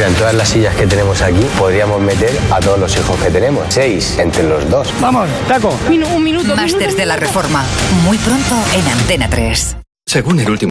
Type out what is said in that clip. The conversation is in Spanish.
Mira, en todas las sillas que tenemos aquí podríamos meter a todos los hijos que tenemos. Seis entre los dos. Vamos, taco. un minuto. Masters de la Reforma. Muy pronto en Antena 3. Según el último